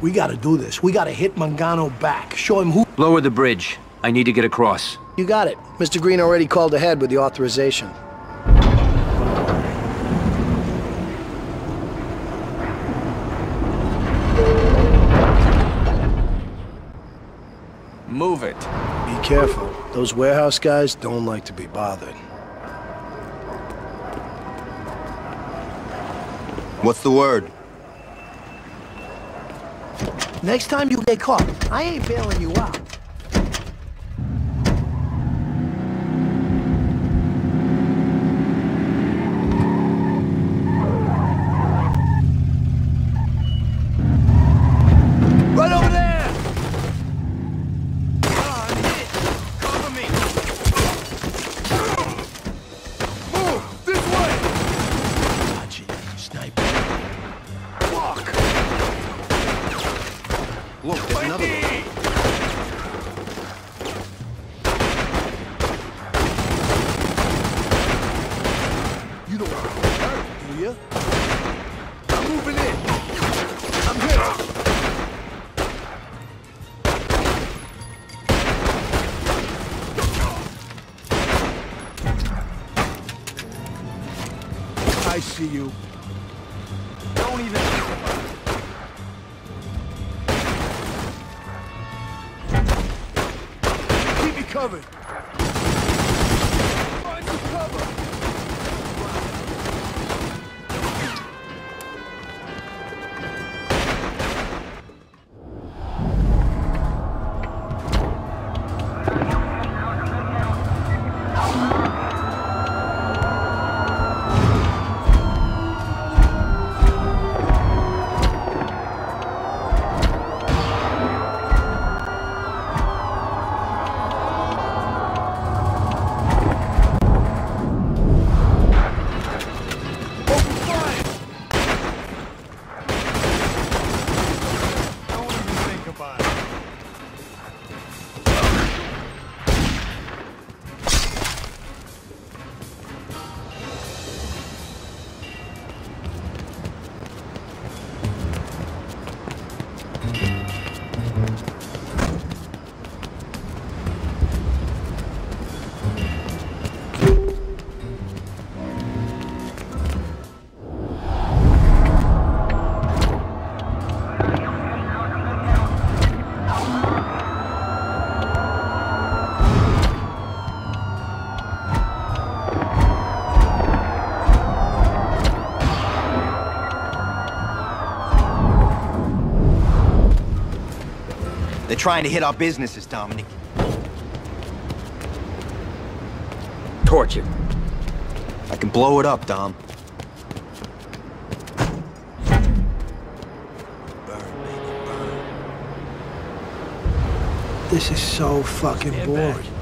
We gotta do this. We gotta hit Mangano back. Show him who... Lower the bridge. I need to get across. You got it. Mr. Green already called ahead with the authorization. Move it. Be careful. Those warehouse guys don't like to be bothered. What's the word? Next time you get caught, I ain't bailing you out. Look, there's another one. You don't want to hurt, do you? I'm moving in. I'm hit. I see you. Don't even covered. Trying to hit our businesses, Dominic. Torch it. I can blow it up, Dom. This is so fucking Stand boring.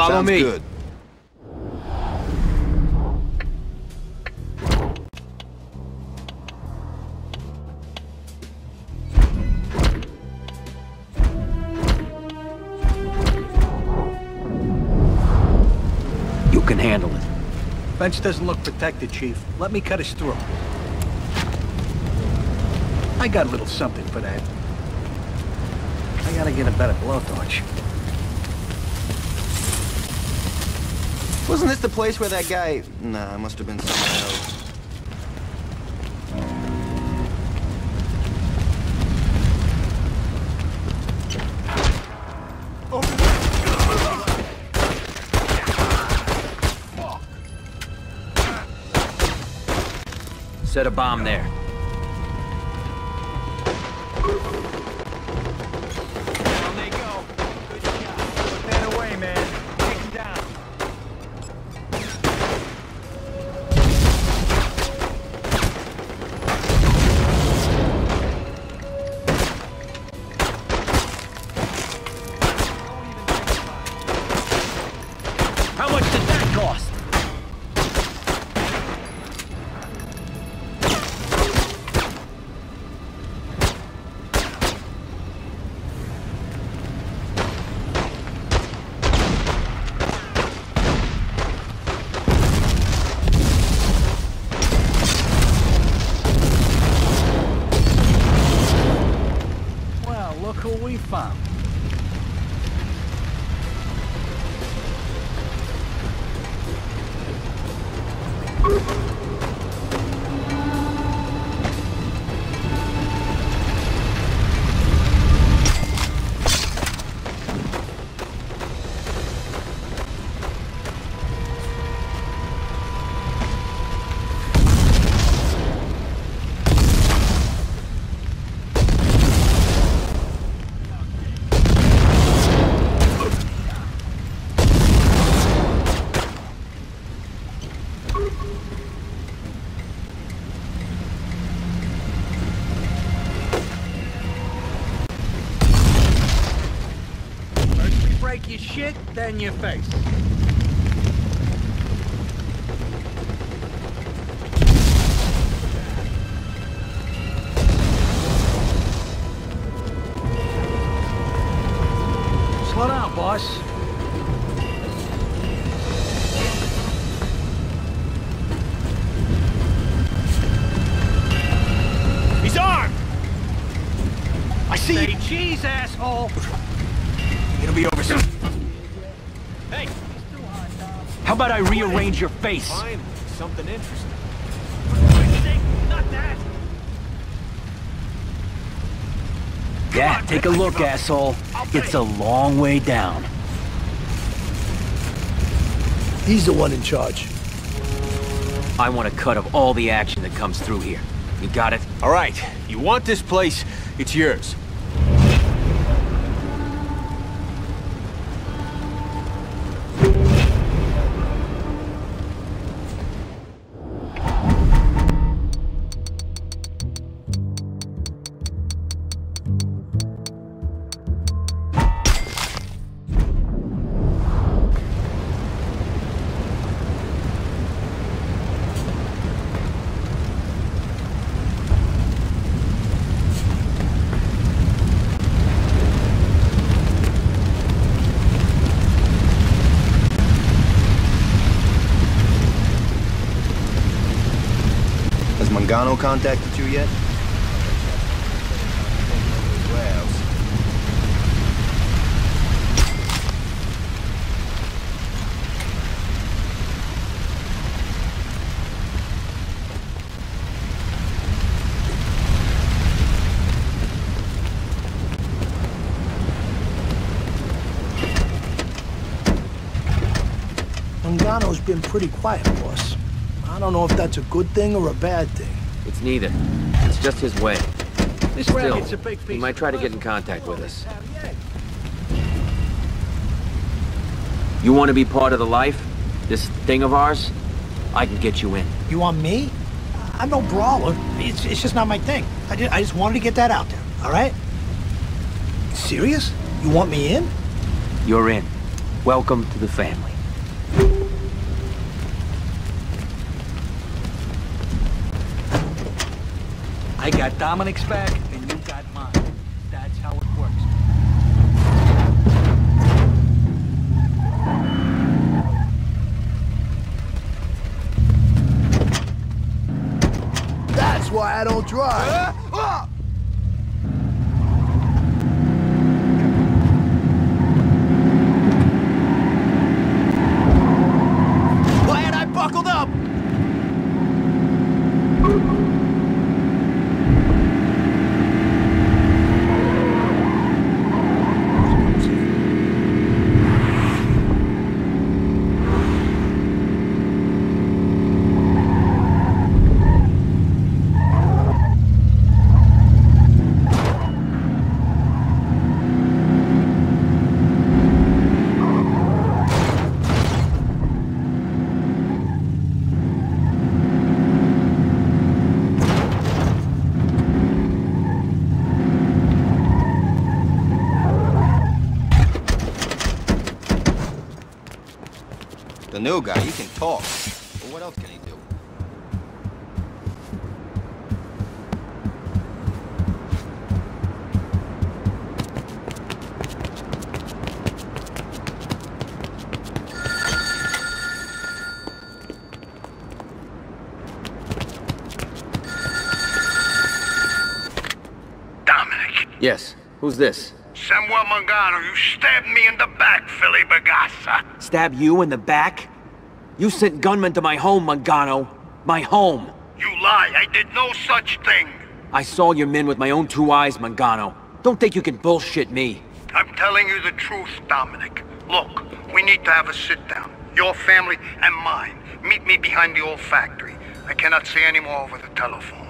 Follow Sounds me. good. You can handle it. Fence doesn't look protected, Chief. Let me cut his throat. I got a little something for that. I gotta get a better blowtorch. Wasn't this the place where that guy... Nah, it must have been somewhere else. Set a bomb there. Shit, then your face. Slow down, boss. He's armed! I see Say you! cheese, asshole! It'll be over soon. About I rearrange your face? Finally, something interesting. Yeah, take a look, asshole. It's a long way down. He's the one in charge. I want a cut of all the action that comes through here. You got it? All right, you want this place, it's yours. Has Mangano contacted you yet? Mangano's been pretty quiet, boss. I don't know if that's a good thing or a bad thing. It's neither. It's just his way. This Still, a big piece he might try to get in contact with us. You want to be part of the life? This thing of ours? I can get you in. You want me? I'm no brawler. It's, it's just not my thing. I just, I just wanted to get that out there, all right? Serious? You want me in? You're in. Welcome to the family. I got Dominic's back, and you got mine. That's how it works. That's why I don't drive. Glad I buckled up! The new guy, he can talk. But what else can he do? Dominic. Yes. Who's this? Samuel Mangano, you stabbed me in the back, Philly Bagassa. Stab you in the back? You sent gunmen to my home, Mangano. My home. You lie. I did no such thing. I saw your men with my own two eyes, Mangano. Don't think you can bullshit me. I'm telling you the truth, Dominic. Look, we need to have a sit-down. Your family and mine. Meet me behind the old factory. I cannot say any more over the telephone.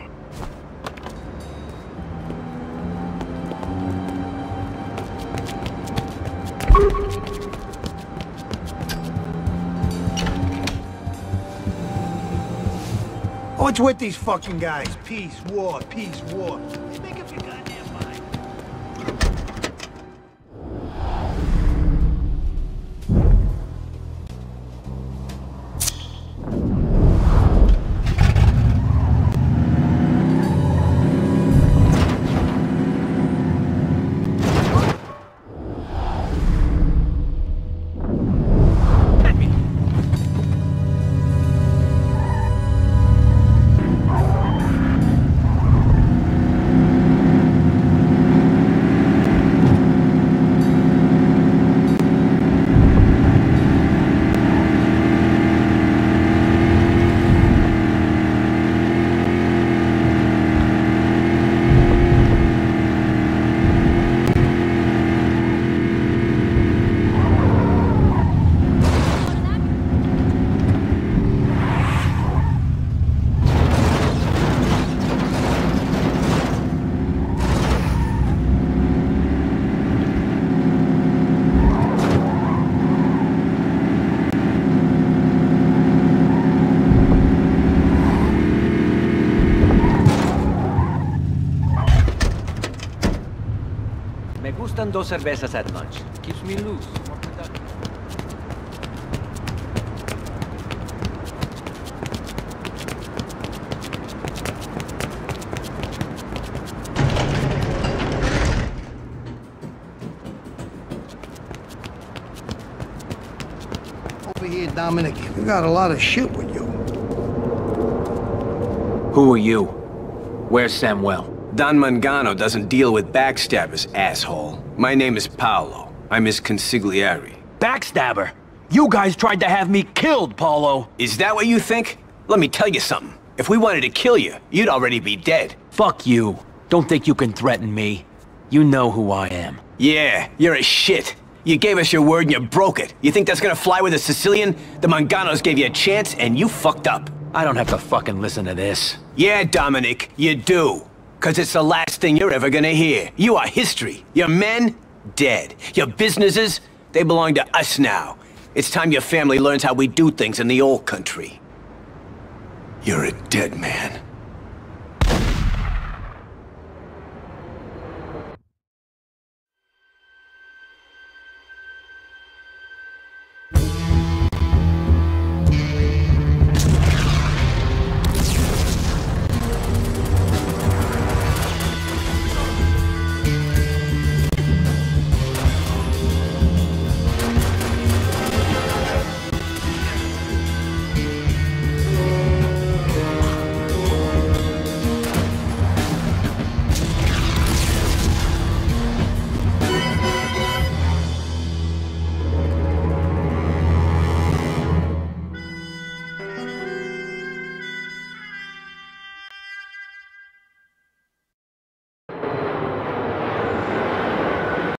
What's with these fucking guys? Peace, war, peace, war. Dos cervezas at lunch. Keeps me loose. Over here, Dominic, you got a lot of shit with you. Who are you? Where's Samuel? Don Mangano doesn't deal with backstabbers, asshole. My name is Paolo. I'm his consigliere. Backstabber! You guys tried to have me killed, Paolo. Is that what you think? Let me tell you something. If we wanted to kill you, you'd already be dead. Fuck you. Don't think you can threaten me. You know who I am. Yeah, you're a shit. You gave us your word and you broke it. You think that's gonna fly with a Sicilian? The Manganos gave you a chance and you fucked up. I don't have to fucking listen to this. Yeah, Dominic, you do. Cause it's the last thing you're ever gonna hear. You are history. Your men, dead. Your businesses, they belong to us now. It's time your family learns how we do things in the old country. You're a dead man.